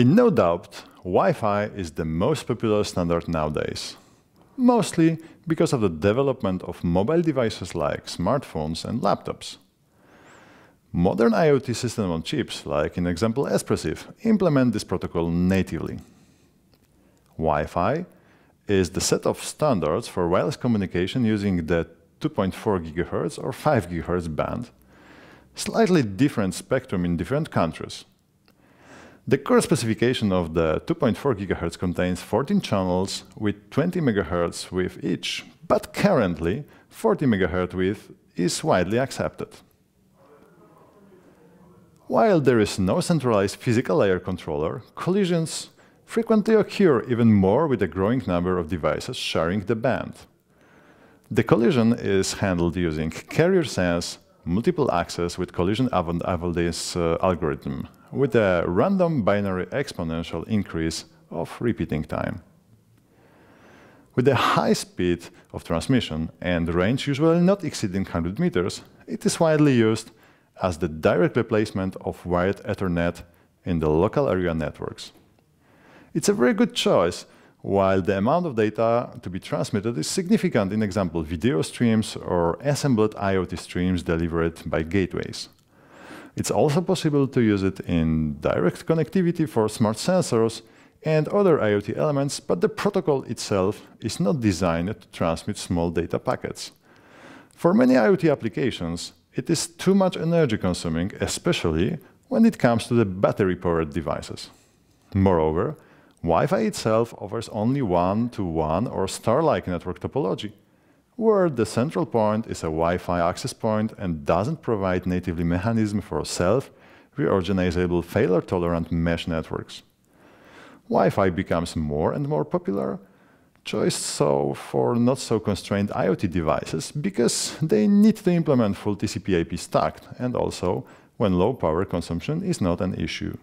In no doubt, Wi-Fi is the most popular standard nowadays, mostly because of the development of mobile devices like smartphones and laptops. Modern IoT system on chips, like in example Espressif, implement this protocol natively. Wi-Fi is the set of standards for wireless communication using the 2.4 GHz or 5 GHz band, slightly different spectrum in different countries. The core specification of the 2.4 GHz contains 14 channels with 20 MHz width each, but currently 40 MHz width is widely accepted. While there is no centralized physical layer controller, collisions frequently occur even more with a growing number of devices sharing the band. The collision is handled using carrier sense multiple access with collision avoidance uh, algorithm with a random binary exponential increase of repeating time. With a high speed of transmission and range usually not exceeding 100 meters, it is widely used as the direct replacement of wired Ethernet in the local area networks. It's a very good choice, while the amount of data to be transmitted is significant in example video streams or assembled IoT streams delivered by gateways. It's also possible to use it in direct connectivity for smart sensors and other IoT elements, but the protocol itself is not designed to transmit small data packets. For many IoT applications, it is too much energy consuming, especially when it comes to the battery-powered devices. Moreover, Wi-Fi itself offers only one-to-one -one or star-like network topology, where the central point is a Wi-Fi access point and doesn't provide natively mechanism for self-reorganizable failure-tolerant mesh networks. Wi-Fi becomes more and more popular, choice so for not so constrained IoT devices because they need to implement full TCP IP stack and also when low power consumption is not an issue.